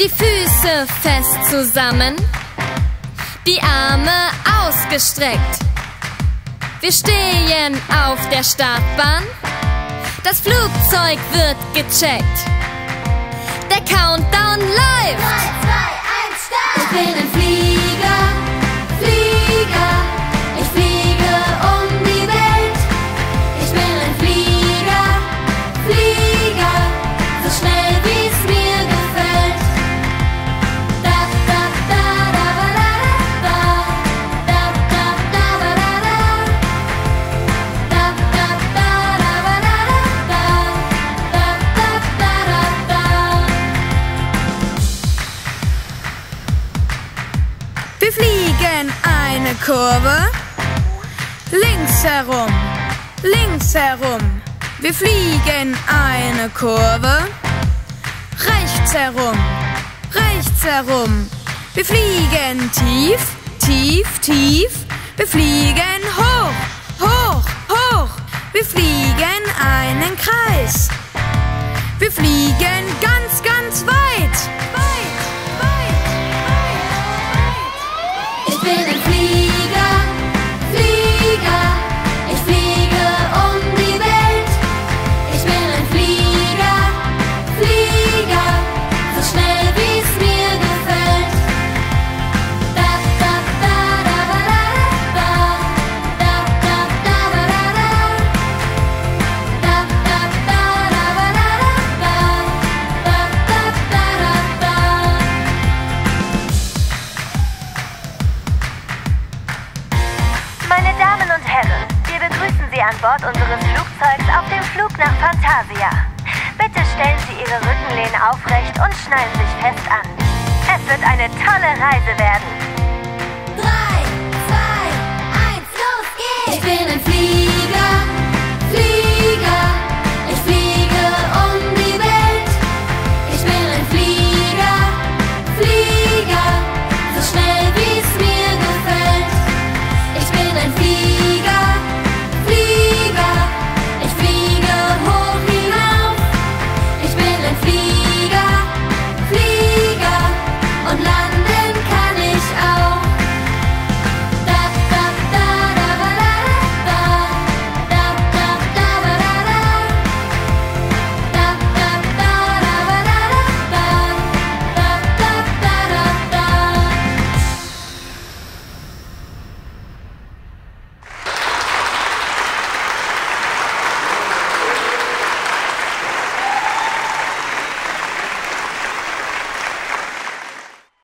Die Füße fest zusammen, die Arme ausgestreckt. Wir stehen auf der Startbahn, das Flugzeug wird gecheckt. Der Countdown fliegen eine Kurve. Links herum, links herum. Wir fliegen eine Kurve. Rechts herum, rechts herum. Wir fliegen tief, tief, tief. Wir fliegen hoch, hoch, hoch. Wir fliegen einen Kreis. Wir fliegen ganz an Bord unseres Flugzeugs auf dem Flug nach Fantasia. Bitte stellen Sie Ihre Rückenlehnen aufrecht und schnallen sich fest an. Es wird eine tolle Reise werden.